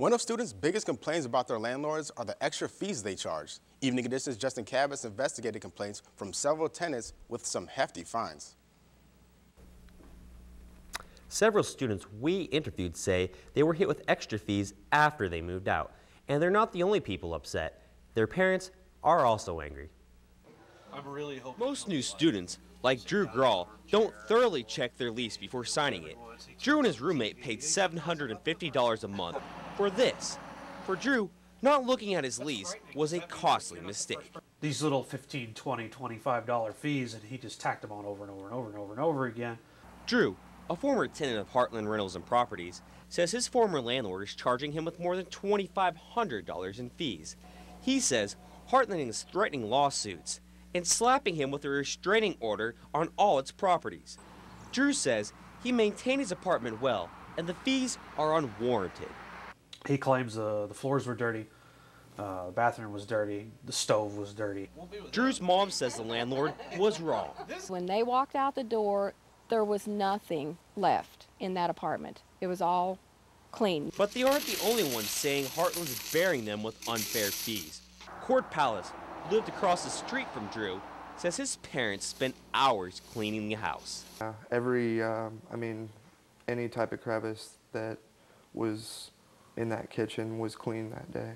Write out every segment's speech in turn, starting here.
One of students' biggest complaints about their landlords are the extra fees they charge. Evening Edition's Justin Kabbes investigated complaints from several tenants with some hefty fines. Several students we interviewed say they were hit with extra fees after they moved out. And they're not the only people upset. Their parents are also angry. I'm Really hoping Most new students, like Drew Grawl, don't thoroughly check their lease before signing it. Drew and his roommate paid $750 a month for this. For Drew, not looking at his lease was a costly mistake. These little $15, $20, 25 dollar fees, and he just tacked them on over and over and over and over and over again. Drew, a former tenant of Heartland Rentals and Properties, says his former landlord is charging him with more than $2,500 in fees. He says Heartland is threatening lawsuits and slapping him with a restraining order on all its properties. Drew says he maintained his apartment well and the fees are unwarranted. He claims uh, the floors were dirty, uh, the bathroom was dirty, the stove was dirty. Drew's mom says the landlord was wrong. When they walked out the door, there was nothing left in that apartment. It was all clean. But they aren't the only ones saying Heartland is bearing them with unfair fees. Court Palace, who lived across the street from Drew, says his parents spent hours cleaning the house. Uh, every, um, I mean, any type of crevice that was in that kitchen was clean that day.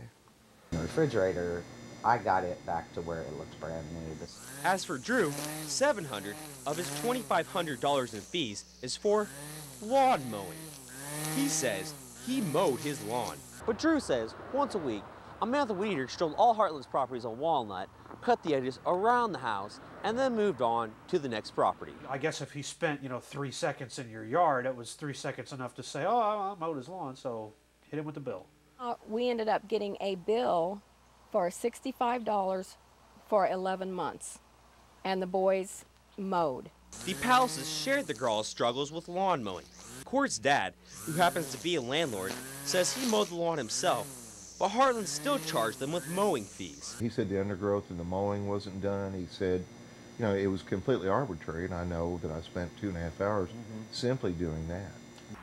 The refrigerator, I got it back to where it looked brand new. As for Drew, 700 of his $2,500 in fees is for lawn mowing. He says he mowed his lawn. But Drew says once a week, Amanda Weeder strolled all Heartland's properties on Walnut, cut the edges around the house, and then moved on to the next property. I guess if he spent, you know, three seconds in your yard, it was three seconds enough to say, oh, I I mowed his lawn, so hit him with the bill. Uh, we ended up getting a bill for $65 for 11 months, and the boys mowed. The Palaces shared the girl's struggles with lawn mowing. Court's dad, who happens to be a landlord, says he mowed the lawn himself, but Heartland still charged them with mowing fees. He said the undergrowth and the mowing wasn't done. He said, you know, it was completely arbitrary, and I know that I spent two and a half hours simply doing that.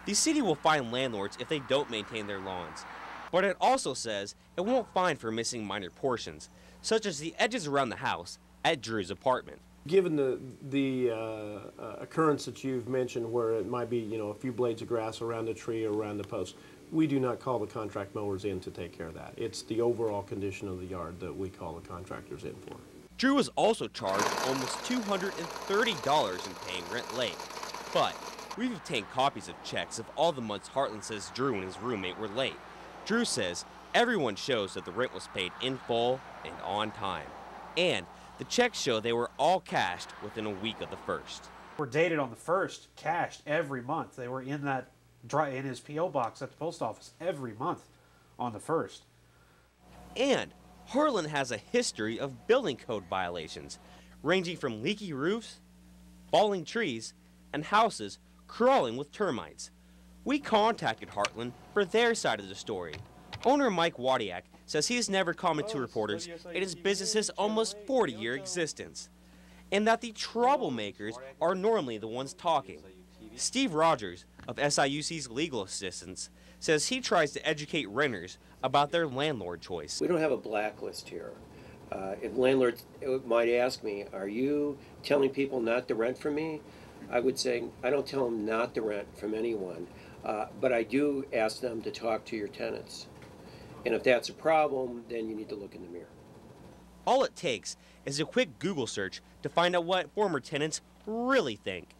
The city will fine landlords if they don't maintain their lawns, but it also says it won't fine for missing minor portions, such as the edges around the house at Drew's apartment. Given the, the uh, uh, occurrence that you've mentioned where it might be, you know, a few blades of grass around a tree or around the post, we do not call the contract mowers in to take care of that. It's the overall condition of the yard that we call the contractors in for. Drew was also charged almost $230 in paying rent late. But we've obtained copies of checks of all the months Heartland says Drew and his roommate were late. Drew says everyone shows that the rent was paid in full and on time. And the checks show they were all cashed within a week of the first. Were dated on the first, cashed every month. They were in that dry in his PO box at the post office every month on the first. And Heartland has a history of building code violations, ranging from leaky roofs, falling trees, and houses crawling with termites. We contacted Heartland for their side of the story. Owner Mike Wadiak says he has never commented to reporters in his business's almost 40 year existence, and that the troublemakers are normally the ones talking. Steve Rogers of SIUC's legal assistance says he tries to educate renters about their landlord choice. We don't have a blacklist here. Uh, if landlords might ask me, are you telling people not to rent from me? I would say, I don't tell them not to rent from anyone, uh, but I do ask them to talk to your tenants. And if that's a problem, then you need to look in the mirror. All it takes is a quick Google search to find out what former tenants really think.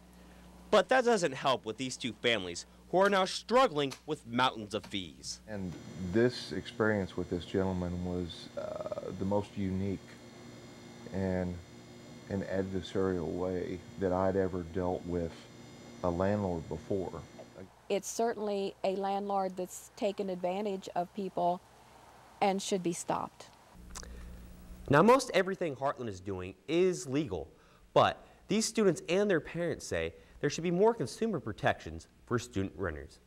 But that doesn't help with these two families who are now struggling with mountains of fees. And this experience with this gentleman was uh, the most unique and an adversarial way that I'd ever dealt with a landlord before. It's certainly a landlord that's taken advantage of people and should be stopped. Now, most everything Heartland is doing is legal, but these students and their parents say there should be more consumer protections for student renters.